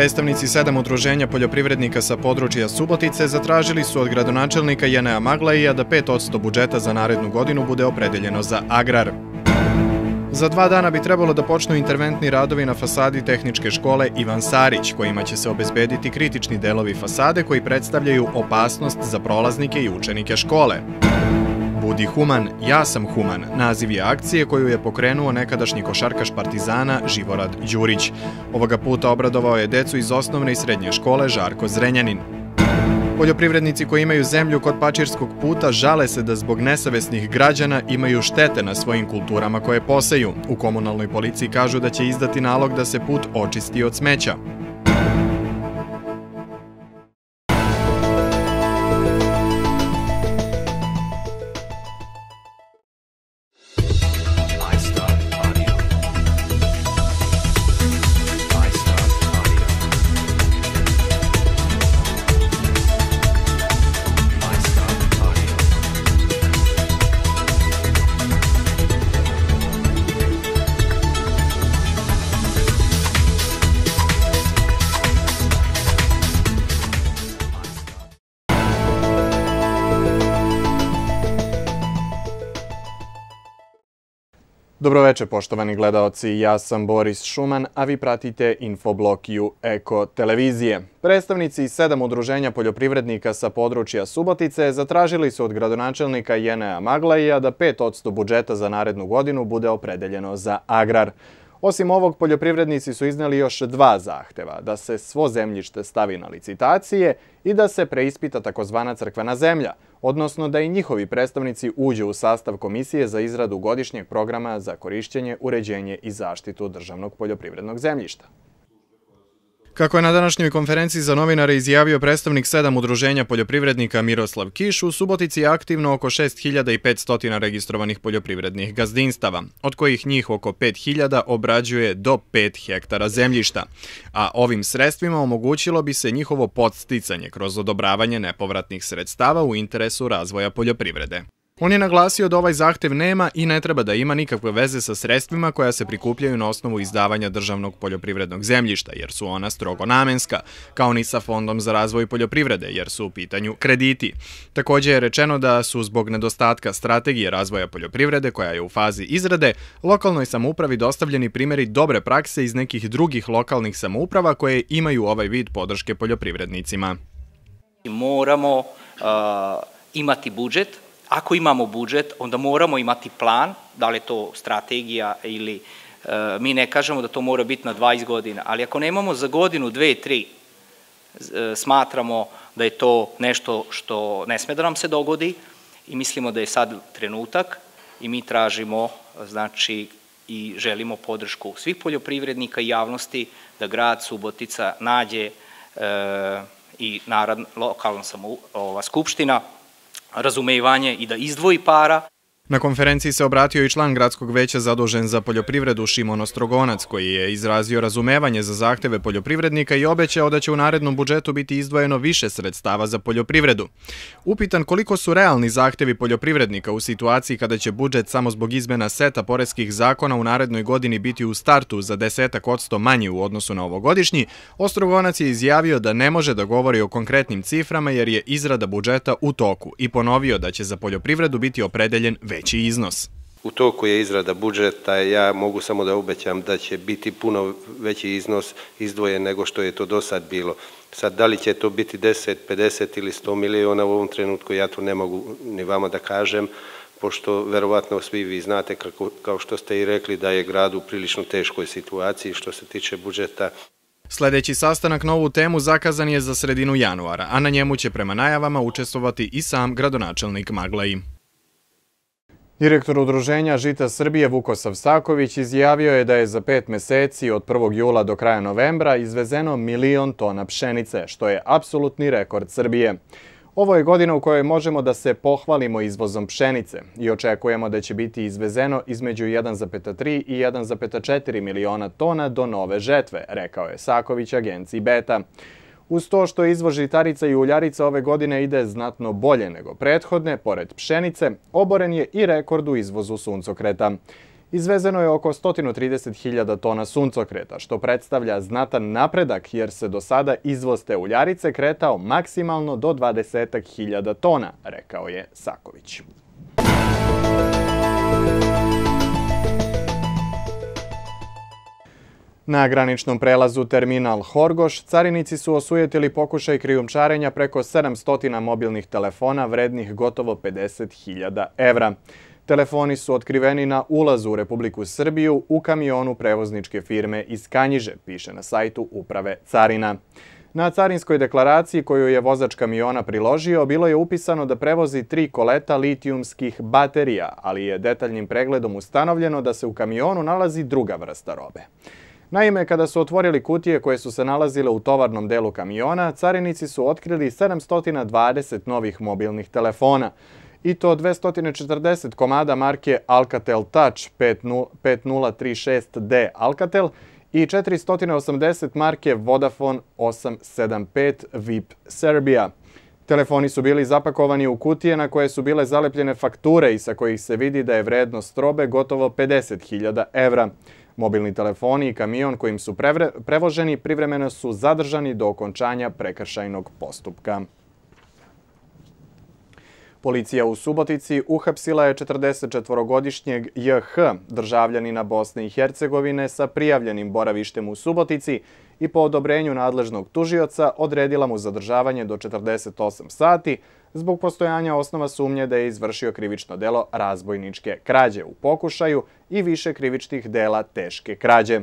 Predstavnici sedam udruženja poljoprivrednika sa područja Subotice zatražili su od gradonačelnika Jenea Maglaija da 5% budžeta za narednu godinu bude opredeljeno za agrar. Za dva dana bi trebalo da počnu interventni radovi na fasadi tehničke škole Ivan Sarić, kojima će se obezbediti kritični delovi fasade koji predstavljaju opasnost za prolaznike i učenike škole. Budi human, ja sam human, naziv je akcije koju je pokrenuo nekadašnji košarkaš Partizana Živorad Đurić. Ovoga puta obradovao je decu iz osnovne i srednje škole Žarko Zrenjanin. Poljoprivrednici koji imaju zemlju kod Pačirskog puta žale se da zbog nesavesnih građana imaju štete na svojim kulturama koje poseju. U komunalnoj policiji kažu da će izdati nalog da se put očisti od smeća. Dobroveče, poštovani gledaoci. Ja sam Boris Šuman, a vi pratite Infoblok U Eko televizije. Predstavnici sedam udruženja poljoprivrednika sa područja Subotice zatražili su od gradonačelnika Jenea Maglaija da 5% budžeta za narednu godinu bude opredeljeno za agrar. Osim ovog, poljoprivrednici su izneli još dva zahteva, da se svo zemljište stavi na licitacije i da se preispita takozvana crkvena zemlja, odnosno da i njihovi predstavnici uđu u sastav Komisije za izradu godišnjeg programa za korišćenje, uređenje i zaštitu državnog poljoprivrednog zemljišta. Kako je na današnjoj konferenciji za novinare izjavio predstavnik sedam udruženja poljoprivrednika Miroslav Kiš, u Subotici je aktivno oko 6500 registrovanih poljoprivrednih gazdinstava, od kojih njih oko 5000 obrađuje do 5 hektara zemljišta, a ovim sredstvima omogućilo bi se njihovo podsticanje kroz odobravanje nepovratnih sredstava u interesu razvoja poljoprivrede. On je naglasio da ovaj zahtev nema i ne treba da ima nikakve veze sa sredstvima koja se prikupljaju na osnovu izdavanja državnog poljoprivrednog zemljišta, jer su ona strogo namenska, kao ni sa Fondom za razvoj poljoprivrede, jer su u pitanju krediti. Takođe je rečeno da su zbog nedostatka strategije razvoja poljoprivrede, koja je u fazi izrade, lokalnoj samoupravi dostavljeni primjeri dobre prakse iz nekih drugih lokalnih samouprava koje imaju ovaj vid podrške poljoprivrednicima. Moramo imati budžet Ako imamo budžet, onda moramo imati plan, da li je to strategija ili e, mi ne kažemo da to mora biti na 20 godina, ali ako nemamo za godinu, dve, tri, e, smatramo da je to nešto što ne sme da nam se dogodi i mislimo da je sad trenutak i mi tražimo, znači, i želimo podršku svih poljoprivrednika i javnosti da grad Subotica nađe e, i narad, lokalna samu, ova, skupština razumevanje i da izdvoji para Na konferenciji se obratio i član gradskog veća zadužen za poljoprivredu Šimon Ostrogonac, koji je izrazio razumevanje za zahteve poljoprivrednika i obećao da će u narednom budžetu biti izdvojeno više sredstava za poljoprivredu. Upitan koliko su realni zahtevi poljoprivrednika u situaciji kada će budžet samo zbog izmena seta poreskih zakona u narednoj godini biti u startu za desetak odsto manji u odnosu na ovogodišnji, Ostrogonac je izjavio da ne može da govori o konkretnim ciframa jer je izrada budžeta u toku i ponovio da će za poljoprivredu biti opredeljen veći veći iznos. U toku je izrada budžeta, ja mogu samo da obećam da će biti puno veći iznos izdvojen nego što je to do sad bilo. Sad, da li će to biti 10, 50 ili 100 miliona u ovom trenutku, ja to ne mogu ni vama da kažem, pošto verovatno svi vi znate, kako, kao što ste i rekli, da je grad u prilično teškoj situaciji što se tiče budžeta. Sledeći sastanak na ovu temu zakazan je za sredinu januara, a na njemu će prema najavama učestvovati i sam gradonačelnik Maglaji. Direktor udruženja Žita Srbije Vukosav Saković izjavio je da je za pet meseci od 1. jula do kraja novembra izvezeno milion tona pšenice, što je apsolutni rekord Srbije. Ovo je godina u kojoj možemo da se pohvalimo izvozom pšenice i očekujemo da će biti izvezeno između 1,3 i 1,4 miliona tona do nove žetve, rekao je Saković agenciji Beta. Uz to što izvoz žitarica i uljarica ove godine ide znatno bolje nego prethodne, pored pšenice, oboren je i rekord u izvozu suncokreta. Izvezeno je oko 130.000 tona suncokreta, što predstavlja znatan napredak jer se do sada izvoz te uljarice kretao maksimalno do 20.000 tona, rekao je Saković. Na graničnom prelazu terminal Horgoš carinici su osujetili pokušaj krijumčarenja preko 700 mobilnih telefona vrednih gotovo 50.000 evra. Telefoni su otkriveni na ulazu u Republiku Srbiju u kamionu prevozničke firme iz Kanjiže, piše na sajtu Uprave Carina. Na carinskoj deklaraciji koju je vozač kamiona priložio bilo je upisano da prevozi tri koleta litijumskih baterija, ali je detaljnim pregledom ustanovljeno da se u kamionu nalazi druga vrsta robe. Naime, kada su otvorili kutije koje su se nalazile u tovarnom delu kamiona, carinici su otkrili 720 novih mobilnih telefona, i to 240 komada marke Alcatel Touch 5036D Alcatel i 480 marke Vodafone 875 VIP Serbia. Telefoni su bili zapakovani u kutije na koje su bile zalepljene fakture i sa kojih se vidi da je vrednost robe gotovo 50.000 evra. Mobilni telefoni i kamion kojim su prevoženi privremeno su zadržani do okončanja prekršajnog postupka. Policija u Subotici uhapsila je 44-godišnjeg JH, državljanina Bosne i Hercegovine, sa prijavljenim boravištem u Subotici i po odobrenju nadležnog tužioca odredila mu zadržavanje do 48 sati zbog postojanja osnova sumnje da je izvršio krivično delo razbojničke krađe u pokušaju i više krivičnih dela teške krađe.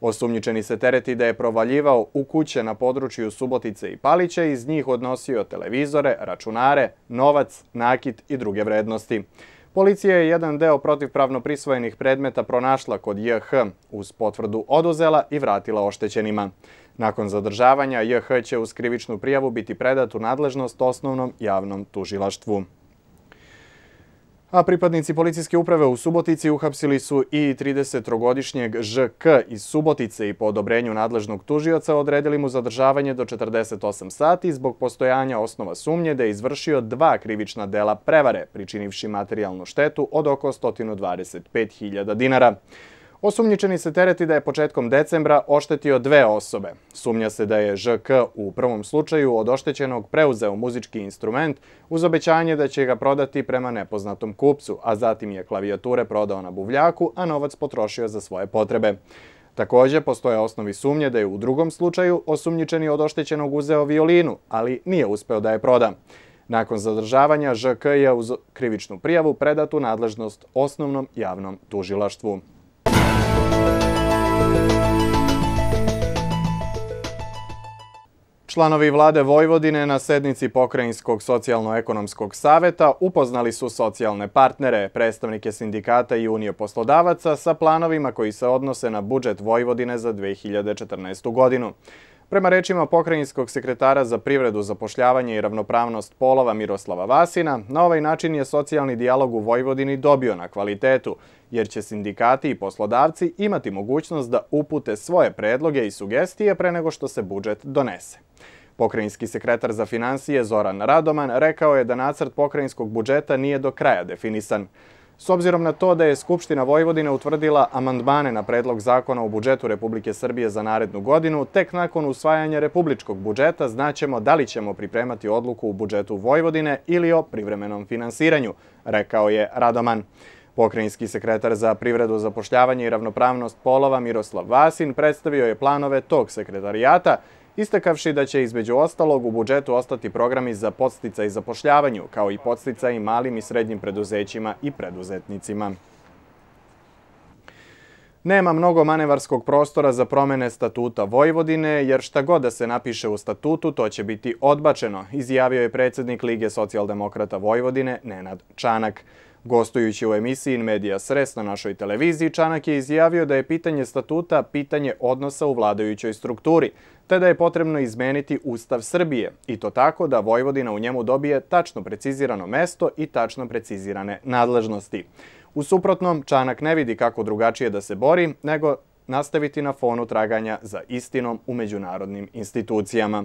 Osumnjičeni se tereti da je provaljivao u kuće na području Subotice i Palića i iz njih odnosio televizore, računare, novac, nakit i druge vrednosti. Policija je jedan deo protivpravno prisvojenih predmeta pronašla kod JH, uz potvrdu oduzela i vratila oštećenima. Nakon zadržavanja, JH će uz krivičnu prijavu biti predat u nadležnost osnovnom javnom tužilaštvu. A pripadnici policijske uprave u Subotici uhapsili su i 33-godišnjeg ŽK iz Subotice i po odobrenju nadležnog tužioca odredili mu zadržavanje do 48 sati zbog postojanja osnova sumnje da je izvršio dva krivična dela prevare, pričinivši materijalnu štetu od oko 125.000 dinara. Osumnjičeni se tereti da je početkom decembra oštetio dve osobe. Sumnja se da je ŽK u prvom slučaju od oštećenog preuzeo muzički instrument uz obećanje da će ga prodati prema nepoznatom kupcu, a zatim je klavijature prodao na buvljaku, a novac potrošio za svoje potrebe. Takođe, postoje osnovi sumnje da je u drugom slučaju osumnjičeni od oštećenog uzeo violinu, ali nije uspeo da je proda. Nakon zadržavanja, ŽK je uz krivičnu prijavu predatu nadležnost osnovnom javnom tužilaštvu. Članovi vlade Vojvodine na sednici Pokrajinskog socijalno-ekonomskog saveta upoznali su socijalne partnere, predstavnike sindikata i Unije poslodavaca sa planovima koji se odnose na budžet Vojvodine za 2014. godinu. Prema rečima pokrajinskog sekretara za privredu, zapošljavanje i ravnopravnost polova Miroslava Vasina, na ovaj način je socijalni dijalog u Vojvodini dobio na kvalitetu, jer će sindikati i poslodavci imati mogućnost da upute svoje predloge i sugestije pre nego što se budžet donese. Pokrajinski sekretar za financije Zoran Radoman rekao je da nacrt pokrajinskog budžeta nije do kraja definisan. S obzirom na to da je Skupština Vojvodine utvrdila amandmane na predlog zakona o budžetu Republike Srbije za narednu godinu, tek nakon usvajanja republičkog budžeta znaćemo da li ćemo pripremati odluku u budžetu Vojvodine ili o privremenom finansiranju, rekao je Radoman. Pokrajinski sekretar za privredu, zapošljavanje i ravnopravnost polova Miroslav Vasin predstavio je planove tog sekretarijata istakavši da će između ostalog u budžetu ostati programi za podstica i zapošljavanju, kao i podstica i malim i srednjim preduzećima i preduzetnicima. Nema mnogo manevarskog prostora za promene statuta Vojvodine, jer šta god da se napiše u statutu, to će biti odbačeno, izjavio je predsednik Lige socijaldemokrata Vojvodine Nenad Čanak. Gostujući u emisiji Medija Sres na našoj televiziji, Čanak je izjavio da je pitanje statuta pitanje odnosa u vladajućoj strukturi, te da je potrebno izmeniti Ustav Srbije i to tako da Vojvodina u njemu dobije tačno precizirano mesto i tačno precizirane nadležnosti. U suprotnom, Čanak ne vidi kako drugačije da se bori, nego nastaviti na fonu traganja za istinom u međunarodnim institucijama.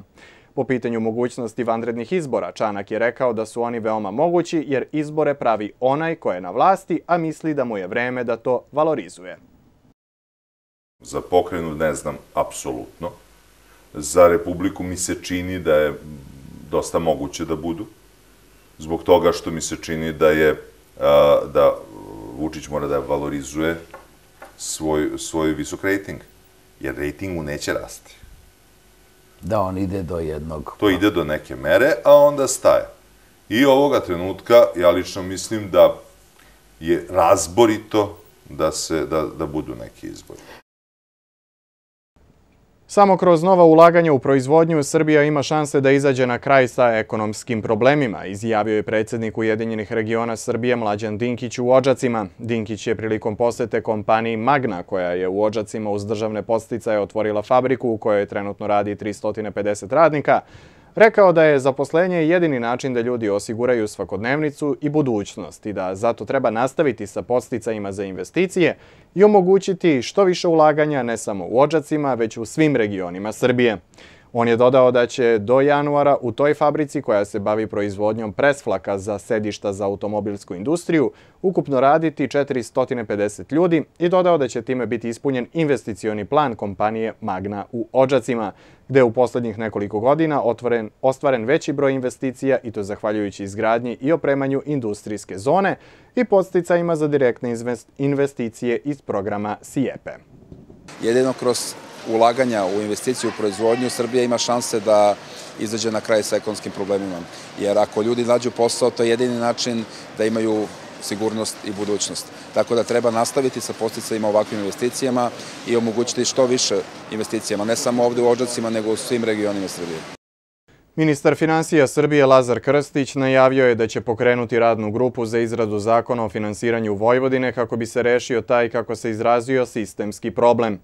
Po pitanju mogućnosti vanrednih izbora, Čanak je rekao da su oni veoma mogući jer izbore pravi onaj ko je na vlasti, a misli da mu je vreme da to valorizuje. Za pokrenu ne znam apsolutno. Za Republiku mi se čini da je dosta moguće da budu. Zbog toga što mi se čini da je da Vučić mora da valorizuje svoj, svoj visok rejting. Jer rejting mu neće rasti. Da, on ide do jednog... To ide do neke mere, a onda staje. I ovoga trenutka, ja lično mislim da je razborito da, se, da, da budu neki izbori. Samo kroz nova ulaganja u proizvodnju Srbija ima šanse da izađe na kraj sa ekonomskim problemima, izjavio je predsednik Ujedinjenih regiona Srbije Mlađan Dinkić u Ođacima. Dinkić je prilikom posete kompaniji Magna, koja je u Ođacima uz državne posticaje otvorila fabriku u kojoj trenutno radi 350 radnika, Rekao da je zaposlenje jedini način da ljudi osiguraju svakodnevnicu i budućnost i da zato treba nastaviti sa posticajima za investicije i omogućiti što više ulaganja ne samo u Ođacima, već u svim regionima Srbije. On je dodao da će do januara u toj fabrici koja se bavi proizvodnjom presflaka za sedišta za automobilsku industriju ukupno raditi 450 ljudi i dodao da će time biti ispunjen investicioni plan kompanije Magna u Ođacima, gde u poslednjih nekoliko godina otvoren, ostvaren veći broj investicija i to zahvaljujući izgradnji i opremanju industrijske zone i podsticajima za direktne investicije iz programa SIEPE. Jedino kroz ulaganja u investiciju u proizvodnju, Srbija ima šanse da izađe na kraj sa ekonomskim problemima. Jer ako ljudi nađu posao, to je jedini način da imaju sigurnost i budućnost. Tako da treba nastaviti sa posticajima ovakvim investicijama i omogućiti što više investicijama, ne samo ovde u Ođacima, nego u svim regionima Srbije. Ministar financija Srbije Lazar Krstić najavio je da će pokrenuti radnu grupu za izradu zakona o finansiranju Vojvodine kako bi se rešio taj, kako se izrazio, sistemski problem.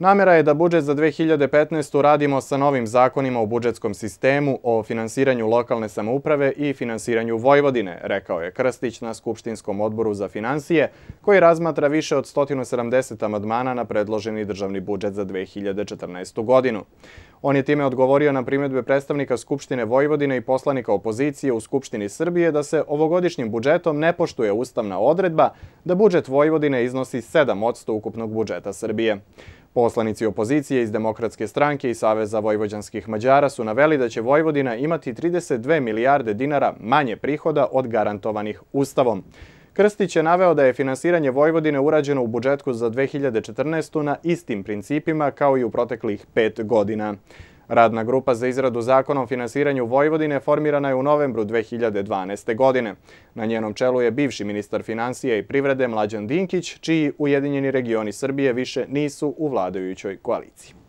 Namera je da budžet za 2015. radimo sa novim zakonima o budžetskom sistemu, o finansiranju lokalne samouprave i finansiranju Vojvodine, rekao je Krstić na Skupštinskom odboru za financije, koji razmatra više od 170 amadmana na predloženi državni budžet za 2014. godinu. On je time odgovorio na primjedbe predstavnika Skupštine Vojvodine i poslanika opozicije u Skupštini Srbije da se ovogodišnjim budžetom ne poštuje ustavna odredba da budžet Vojvodine iznosi 7 ukupnog budžeta Srbije. Poslanici opozicije iz Demokratske stranke i Saveza vojvođanskih Mađara su naveli da će Vojvodina imati 32 milijarde dinara manje prihoda od garantovanih Ustavom. Krstić je naveo da je finansiranje Vojvodine urađeno u budžetku za 2014. na istim principima kao i u proteklih pet godina. Radna grupa za izradu zakona o finansiranju Vojvodine formirana je u novembru 2012. godine. Na njenom čelu je bivši ministar financija i privrede Mlađan Dinkić, čiji Ujedinjeni regioni Srbije više nisu u vladajućoj koaliciji.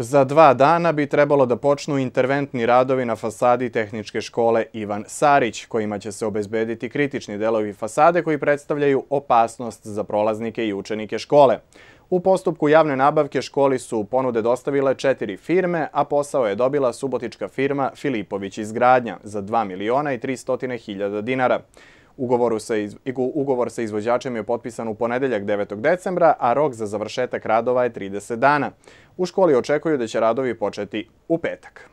Za dva dana bi trebalo da počnu interventni radovi na fasadi tehničke škole Ivan Sarić, kojima će se obezbediti kritični delovi fasade koji predstavljaju opasnost za prolaznike i učenike škole. U postupku javne nabavke školi su ponude dostavile četiri firme, a posao je dobila subotička firma Filipović izgradnja za 2 miliona i 300 hiljada dinara. Ugovoru sa iz, ugovor sa izvođačem je potpisan u ponedeljak 9. decembra, a rok za završetak radova je 30 dana. U školi očekuju da će radovi početi u petak.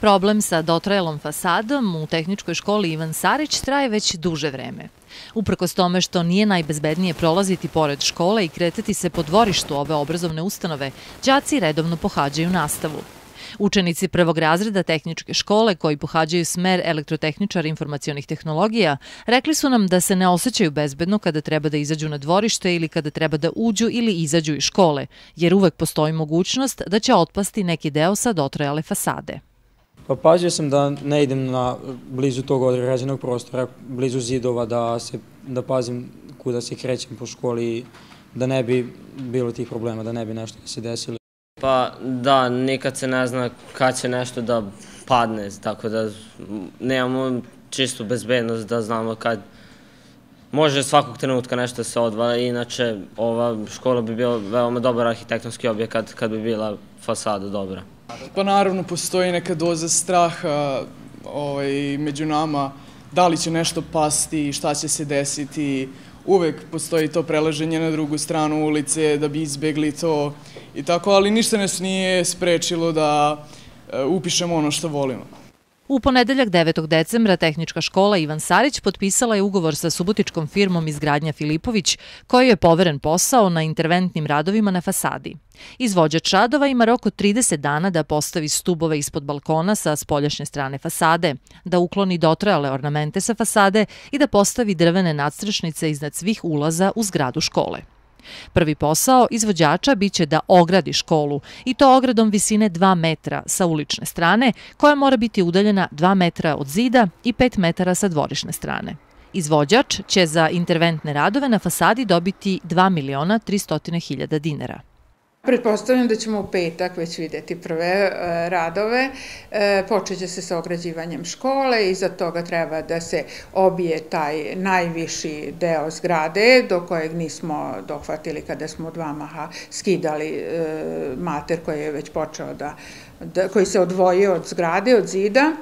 Problem sa dotrajelom fasadom u tehničkoj školi Ivan Sarić traje već duže vreme. Uprkos tome što nije najbezbednije prolaziti pored škole i kretati se po dvorištu ove obrazovne ustanove, đaci redovno pohađaju nastavu. Učenici prvog razreda tehničke škole koji pohađaju smer elektrotehničar informacijonih tehnologija rekli su nam da se ne osjećaju bezbedno kada treba da izađu na dvorište ili kada treba da uđu ili izađu iz škole, jer uvek postoji mogućnost da će otpasti neki deo sa dotrajale fasade. Pa pazio sam da ne idem na blizu tog određenog prostora, blizu zidova, da, se, da pazim kuda se krećem po školi, da ne bi bilo tih problema, da ne bi nešto se desilo. Pa da, nikad se ne zna kad će nešto da padne, tako da nemamo čistu bezbednost da znamo kad može svakog trenutka nešto se odvala, inače ova škola bi bila veoma dobar arhitektonski objekat kad bi bila fasada dobra. Pa naravno postoji neka doza straha ovaj, među nama, da li će nešto pasti, šta će se desiti, uvek postoji to prelaženje na drugu stranu ulice da bi izbegli to i tako, ali ništa nas nije sprečilo da e, upišemo ono što volimo. U ponedeljak 9. decembra Tehnička škola Ivan Sarić potpisala je ugovor sa subotičkom firmom izgradnja Filipović, koji je poveren posao na interventnim radovima na fasadi. Izvođač radova ima rok od 30 dana da postavi stubove ispod balkona sa spoljašnje strane fasade, da ukloni dotrajale ornamente sa fasade i da postavi drvene nadstrešnice iznad svih ulaza u zgradu škole. Prvi posao izvođača biće da ogradi školu i to ogradom visine 2 metra sa ulične strane koja mora biti udaljena 2 metra od zida i 5 metara sa dvorišne strane. Izvođač će za interventne radove na fasadi dobiti 2 miliona 300 hiljada dinara. Pretpostavljam da ćemo u petak već videti prve e, radove. E, počeće se sa ograđivanjem škole, iza toga treba da se obije taj najviši deo zgrade do kojeg nismo dohvatili kada smo dva maha skidali e, mater koji je već počeo da, da koji se odvojio od zgrade, od zida.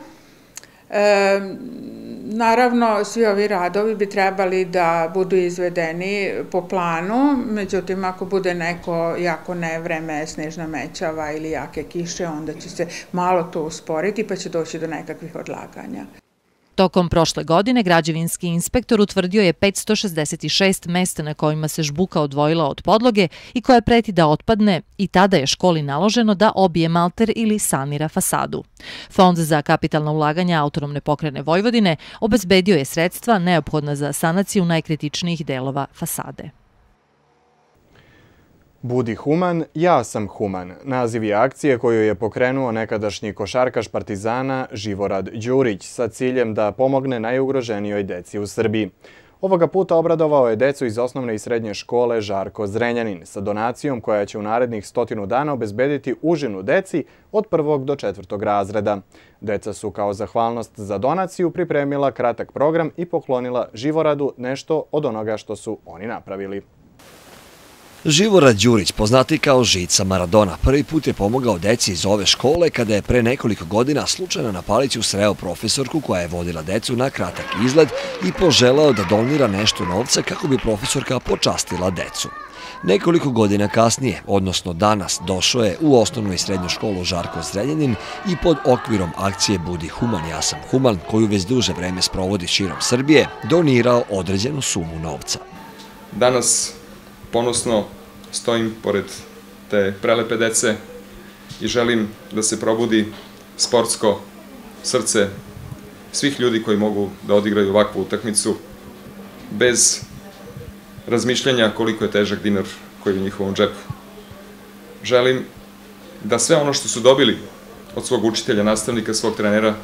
Naravno, svi ovi radovi bi trebali da budu izvedeni po planu, međutim, ako bude neko jako nevreme, snežna mećava ili jake kiše, onda će se malo to usporiti pa će doći do nekakvih odlaganja. Tokom prošle godine građevinski inspektor utvrdio je 566 mesta na kojima se žbuka odvojila od podloge i koja preti da otpadne i tada je školi naloženo da obije malter ili sanira fasadu. Fond za kapitalna ulaganja autonomne pokrene Vojvodine obezbedio je sredstva neophodna za sanaciju najkritičnijih delova fasade. Budi human, ja sam human. Naziv je akcije koju je pokrenuo nekadašnji košarkaš Partizana Živorad Đurić sa ciljem da pomogne najugroženijoj deci u Srbiji. Ovoga puta obradovao je decu iz osnovne i srednje škole Žarko Zrenjanin sa donacijom koja će u narednih stotinu dana obezbediti užinu deci od prvog do četvrtog razreda. Deca su kao zahvalnost za donaciju pripremila kratak program i poklonila Živoradu nešto od onoga što su oni napravili. Živorad Đurić, poznati kao Žica Maradona, prvi put je pomogao deci iz ove škole kada je pre nekoliko godina slučajno na paliću sreo profesorku koja je vodila decu na kratak izgled i poželao da donira nešto novca kako bi profesorka počastila decu. Nekoliko godina kasnije, odnosno danas, došao je u osnovnu i srednju školu Žarko Zrenjanin i pod okvirom akcije Budi human, ja sam human, koju već duže vreme sprovodi širom Srbije, donirao određenu sumu novca. Danas ponosno stojim pored te prelepe dece i želim da se probudi sportsko srce svih ljudi koji mogu da odigraju ovakvu utakmicu bez razmišljanja koliko je težak dinar koji je u njihovom džepu. Želim da sve ono što su dobili od svog učitelja, nastavnika, svog trenera,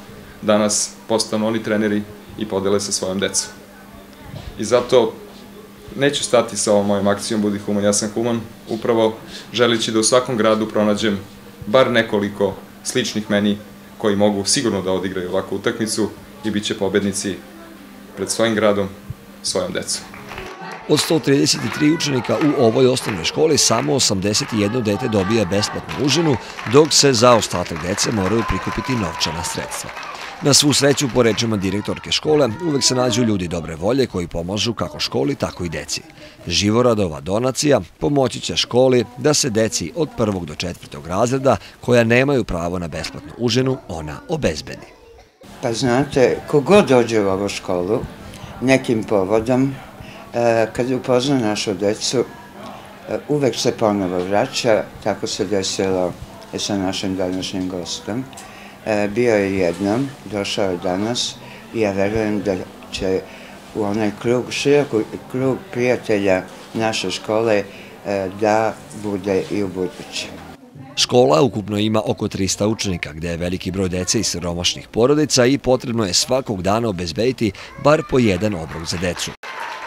danas postanu oni treneri i podele sa svojom decom. I zato neću stati sa ovom mojom akcijom Budi human, ja sam human, upravo želići da u svakom gradu pronađem bar nekoliko sličnih meni koji mogu sigurno da odigraju ovakvu utakmicu i bit će pobednici pred svojim gradom, svojom decom. Od 133 učenika u ovoj osnovnoj školi samo 81 dete dobija besplatnu užinu, dok se za ostatak dece moraju prikupiti novčana sredstva. Na svu sreću, po rečima direktorke škole, uvek se nađu ljudi dobre volje koji pomažu kako školi, tako i deci. Živoradova donacija pomoći će školi da se deci od prvog do četvrtog razreda koja nemaju pravo na besplatnu užinu, ona obezbedi. Pa znate, kogod dođe u ovu školu, nekim povodom, e, kad upozna našu decu, e, uvek se ponovo vraća, tako se desilo sa našim današnjim gostom. E, bio je jednom, došao je danas i ja verujem da će u onaj krug, široko krug prijatelja naše škole e, da bude i u buduće. Škola ukupno ima oko 300 učenika, gde je veliki broj dece iz siromašnih porodica i potrebno je svakog dana obezbediti bar po jedan obrok za decu.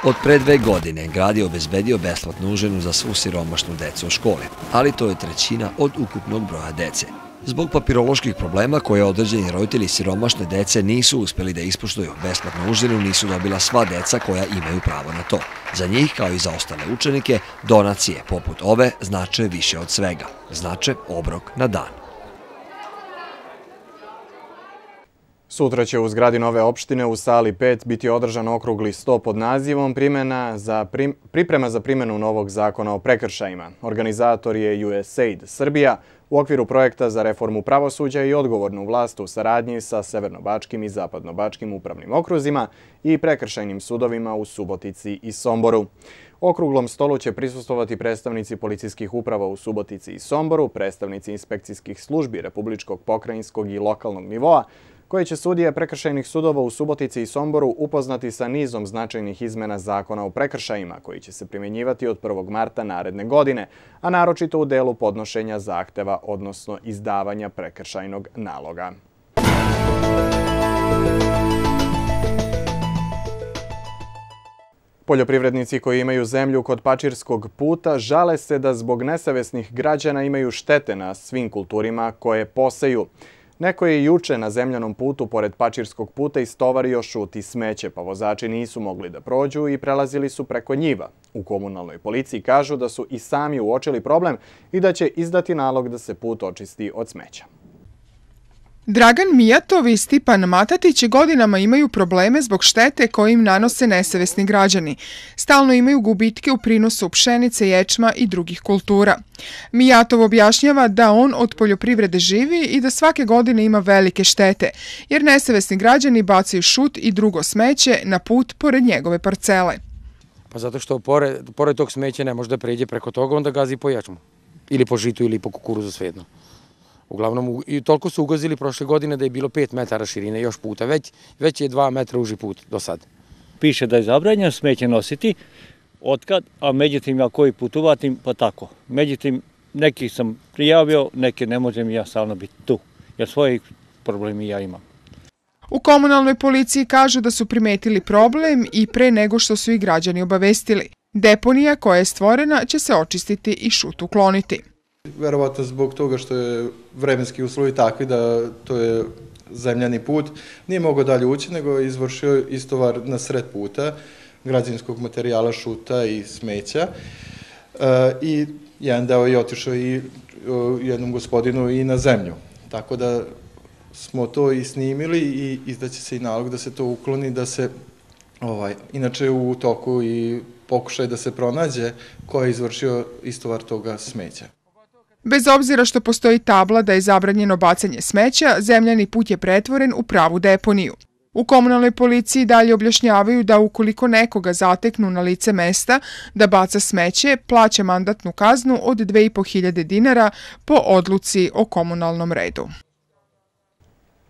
Od pre dve godine grad je obezbedio besplatnu uženu za svu siromašnu decu u školi, ali to je trećina od ukupnog broja dece. Zbog papiroloških problema koje određeni roditelji siromašne dece nisu uspeli da ispoštuju besplatnu užinu, nisu dobila sva deca koja imaju pravo na to. Za njih, kao i za ostale učenike, donacije poput ove znače više od svega. Znače obrok na dan. Sutra će u zgradi nove opštine u sali 5 biti održan okrugli sto pod nazivom za priprema za primjenu novog zakona o prekršajima. Organizator je USAID Srbija u okviru projekta za reformu pravosuđa i odgovornu vlast u saradnji sa Severnobačkim i Zapadnobačkim upravnim okruzima i prekršajnim sudovima u Subotici i Somboru. Okruglom stolu će prisustovati predstavnici policijskih uprava u Subotici i Somboru, predstavnici inspekcijskih službi Republičkog, pokrajinskog i lokalnog nivoa, koje će sudije prekršajnih sudova u Subotici i Somboru upoznati sa nizom značajnih izmena zakona o prekršajima koji će se primjenjivati od 1. marta naredne godine, a naročito u delu podnošenja zahteva, odnosno izdavanja prekršajnog naloga. Poljoprivrednici koji imaju zemlju kod Pačirskog puta žale se da zbog nesavesnih građana imaju štete na svim kulturima koje poseju. Neko je juče na zemljanom putu pored Pačirskog puta istovario šut i smeće, pa vozači nisu mogli da prođu i prelazili su preko njiva. U komunalnoj policiji kažu da su i sami uočili problem i da će izdati nalog da se put očisti od smeća. Dragan Mijatov i Stipan Matatić godinama imaju probleme zbog štete koje im nanose nesavesni građani. Stalno imaju gubitke u prinosu pšenice, ječma i drugih kultura. Mijatov objašnjava da on od poljoprivrede živi i da svake godine ima velike štete, jer nesavesni građani bacaju šut i drugo smeće na put pored njegove parcele. Pa zato što pored, pored tog smeća ne može da pređe preko toga, onda gazi po ječmu. Ili po žitu ili po kukuruzu svejedno. Uglavnom, i toliko su ugazili prošle godine da je bilo 5 metara širine još puta, već, već je 2 metra uži put do sad. Piše da je zabranjeno smeće nositi, otkad, a međutim ja koji putovatim, pa tako. Međutim, neki sam prijavio, neke ne možem ja stalno biti tu, jer svojih problemi ja imam. U komunalnoj policiji kažu da su primetili problem i pre nego što su i građani obavestili. Deponija koja je stvorena će se očistiti i šut ukloniti. Verovatno zbog toga što je vremenski uslovi takvi da to je zemljani put, nije mogao dalje ući, nego je izvršio istovar na sred puta građanskog materijala, šuta i smeća. E, I jedan deo je otišao i jednom gospodinu i na zemlju. Tako da smo to i snimili i izdaće se i nalog da se to ukloni, da se, ovaj, inače u toku i pokušaj da se pronađe ko je izvršio istovar toga smeća. Bez obzira što postoji tabla da je zabranjeno bacanje smeća, zemljani put je pretvoren u pravu deponiju. U komunalnoj policiji dalje objašnjavaju da ukoliko nekoga zateknu na lice mesta da baca smeće, plaća mandatnu kaznu od 2500 dinara po odluci o komunalnom redu.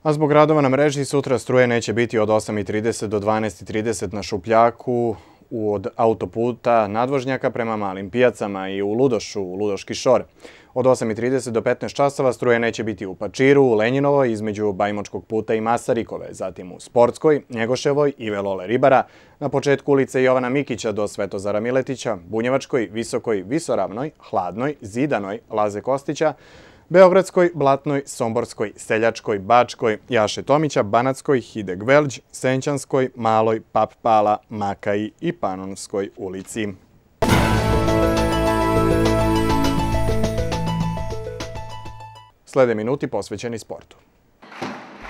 A zbog radova na mreži sutra struje neće biti od 8.30 do 12.30 na Šupljaku, od autoputa nadvožnjaka prema malim pijacama i u Ludošu, u Ludoški šor. Od 8.30 do 15 časova struje neće biti u Pačiru, u Lenjinovoj, između Bajmočkog puta i Masarikove, zatim u Sportskoj, Njegoševoj i Velole Ribara, na početku ulice Jovana Mikića do Svetozara Miletića, Bunjevačkoj, Visokoj, Visoravnoj, Hladnoj, Zidanoj, Laze Kostića, Beogradskoj, Blatnoj, Somborskoj, Seljačkoj, Bačkoj, Jaše Tomića, Banatskoj, Hideg Velđ, Senčanskoj, Maloj, Pap Pala, Makaji i Panonskoj ulici. Slede minuti posvećeni sportu.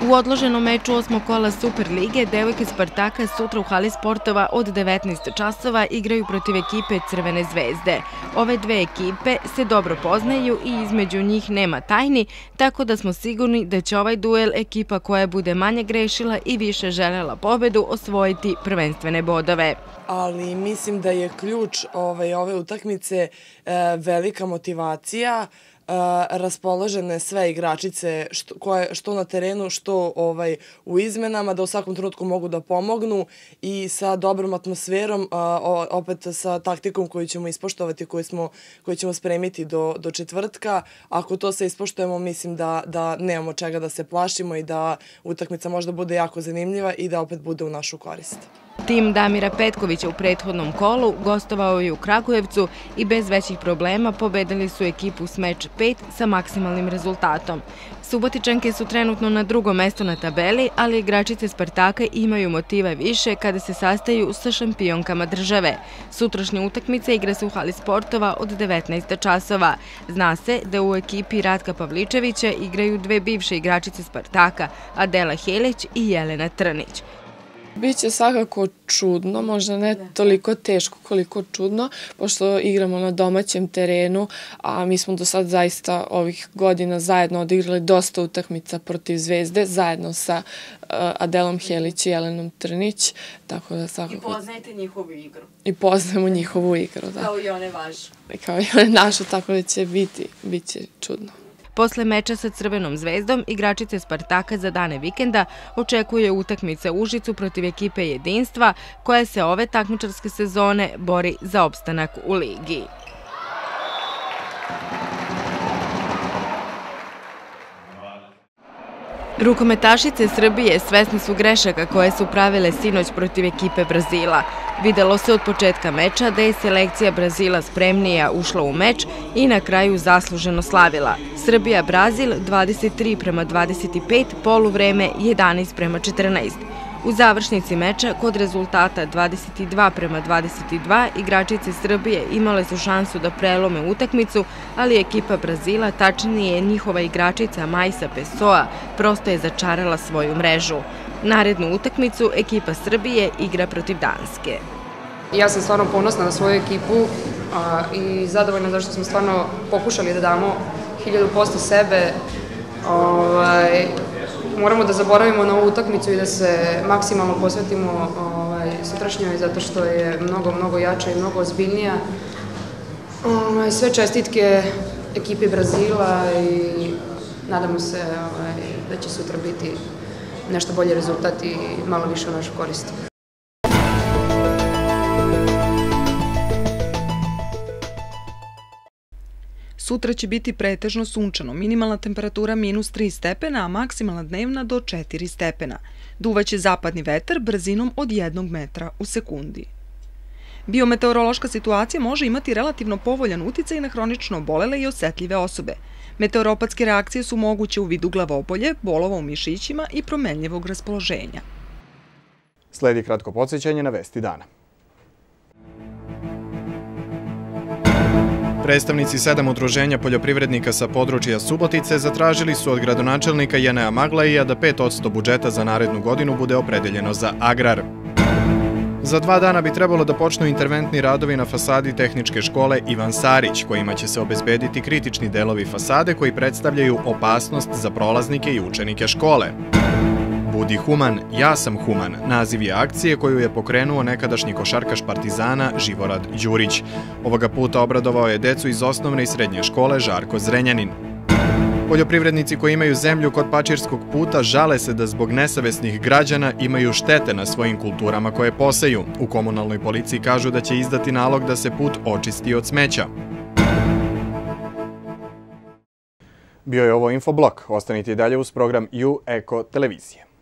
U odloženom meču osmog kola Super lige, devojke Spartaka sutra u hali sportova od 19 časova igraju protiv ekipe Crvene zvezde. Ove dve ekipe se dobro poznaju i između njih nema tajni, tako da smo sigurni da će ovaj duel ekipa koja bude manje grešila i više želela pobedu osvojiti prvenstvene bodove. Ali mislim da je ključ ovaj, ove utakmice e, velika motivacija, raspoložene sve igračice što, koje, što na terenu, što ovaj, u izmenama, da u svakom trenutku mogu da pomognu i sa dobrom atmosferom, opet sa taktikom koju ćemo ispoštovati, koju, smo, koju ćemo spremiti do, do četvrtka. Ako to se ispoštujemo, mislim da, da nemamo čega da se plašimo i da utakmica možda bude jako zanimljiva i da opet bude u našu korist. Tim Damira Petkovića u prethodnom kolu gostovao je u Kragujevcu i bez većih problema pobedili su ekipu Smeč 5 sa maksimalnim rezultatom. Subotičanke su trenutno na drugom mestu na tabeli, ali igračice Spartaka imaju motiva više kada se sastaju sa šampionkama države. Sutrašnja utakmica igra se u hali sportova od 19 časova. Zna se da u ekipi Ratka Pavličevića igraju dve bivše igračice Spartaka, Adela Helić i Jelena Trnić. Biće svakako čudno, možda ne toliko teško koliko čudno, pošto igramo na domaćem terenu, a mi smo do sad zaista ovih godina zajedno odigrali dosta utakmica protiv Zvezde, zajedno sa uh, Adelom Helić i Jelenom Trnić, tako da svakako... I poznajete njihovu igru. I poznajemo njihovu igru, da. Kao i one vaše. Kao i one naše, tako da će biti, bit će čudno. Posle meča sa Crvenom zvezdom, igračice Spartaka za dane vikenda očekuje utakmice Užicu protiv ekipe Jedinstva, koja se ove takmičarske sezone bori za opstanak u ligi. Rukometašice Srbije svesne su grešaka koje su pravile sinoć protiv ekipe Brazila. Videlo se od početka meča da je selekcija Brazila spremnija ušla u meč i na kraju zasluženo slavila. Srbija-Brazil 23 prema 25, poluvreme 11 prema 14. U završnici meča, kod rezultata 22 prema 22, igračice Srbije imale su šansu da prelome utakmicu, ali ekipa Brazila, tačnije njihova igračica Majsa Pessoa, prosto je začarala svoju mrežu. Narednu utakmicu ekipa Srbije igra protiv Danske. Ja sam stvarno ponosna na svoju ekipu a, i zadovoljna zašto smo stvarno pokušali da damo 1000% sebe. Ovaj, moramo da zaboravimo na ovu utakmicu i da se maksimalno posvetimo ovaj, sutrašnjoj zato što je mnogo, mnogo jača i mnogo ozbiljnija. Ovaj, sve čestitke ekipi Brazila i nadamo se ovaj, da će sutra biti nešto bolji rezultat i malo više u našu korist. Sutra će biti pretežno sunčano, minimalna temperatura minus 3 stepena, a maksimalna dnevna do 4 stepena. Duvaće zapadni vetar brzinom od 1 metra u sekundi. Biometeorološka situacija može imati relativno povoljan uticaj na hronično obolele i osetljive osobe. Meteoropatske reakcije su moguće u vidu glavopolje, bolova u mišićima i promenljivog raspoloženja. Sledi kratko podsjećanje na vesti dana. Predstavnici sedam udruženja poljoprivrednika sa područja Subotice zatražili su od gradonačelnika Jenea Maglaija da 5% budžeta za narednu godinu bude opredeljeno za agrar. Za dva dana bi trebalo da počnu interventni radovi na fasadi tehničke škole Ivan Sarić, kojima će se obezbediti kritični delovi fasade koji predstavljaju opasnost za prolaznike i učenike škole. Budi human, ja sam human, naziv je akcije koju je pokrenuo nekadašnji košarkaš Partizana Živorad Đurić. Ovoga puta obradovao je decu iz osnovne i srednje škole Žarko Zrenjanin. Poljoprivrednici koji imaju zemlju kod Pačirskog puta žale se da zbog nesavesnih građana imaju štete na svojim kulturama koje poseju. U komunalnoj policiji kažu da će izdati nalog da se put očisti od smeća. Bio je ovo Infoblok. Ostanite i dalje uz program U Eko televizije.